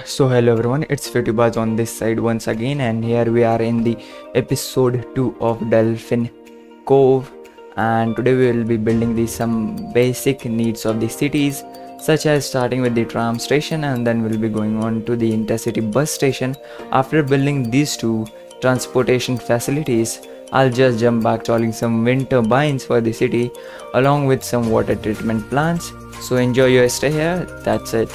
So hello everyone, it's Fitubaz on this side once again and here we are in the episode 2 of Dolphin Cove and today we will be building the some basic needs of the cities such as starting with the tram station and then we'll be going on to the intercity bus station. After building these two transportation facilities, I'll just jump back to installing some wind turbines for the city along with some water treatment plants. So enjoy your stay here, that's it.